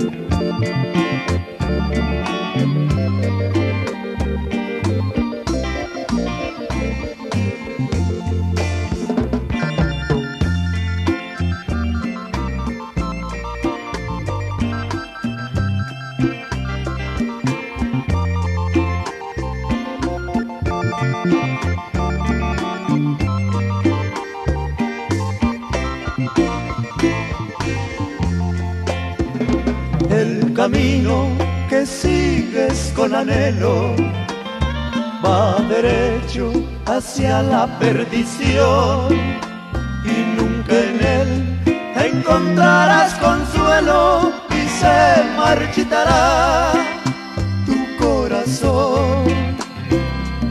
Música camino que sigues con anhelo va derecho hacia la perdición y nunca en él encontrarás consuelo y se marchitará tu corazón.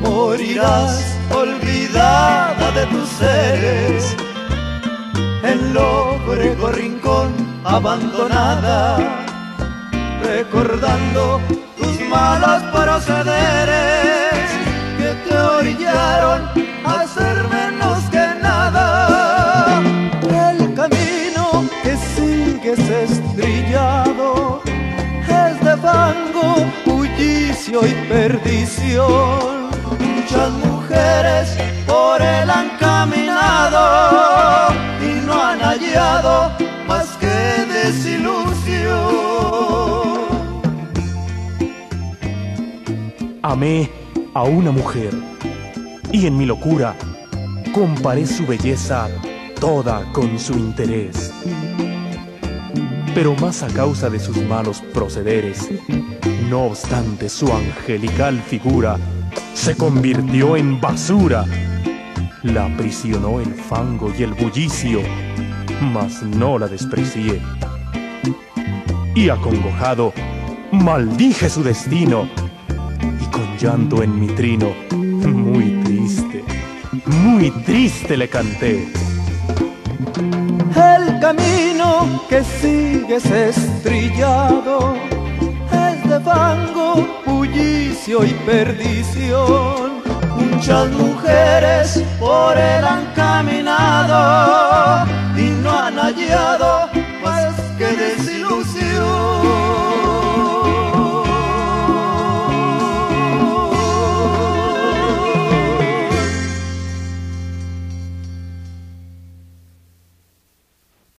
Morirás olvidada de tus seres en lóbrego rincón abandonada, recordando tus malos procederes que te orillaron a ser menos que nada. El camino que sigues estrellado es de fango, bullicio y perdición. Muchas mujeres por él han caminado y no han hallado más que desilusión. Amé a una mujer y en mi locura comparé su belleza toda con su interés. Pero más a causa de sus malos procederes, no obstante su angelical figura se convirtió en basura. La aprisionó el fango y el bullicio, mas no la desprecié. Y acongojado, maldije su destino con llanto en mi trino, muy triste, muy triste le canté. El camino que sigues estrellado es de fango, bullicio y perdición. Muchas mujeres por él han caminado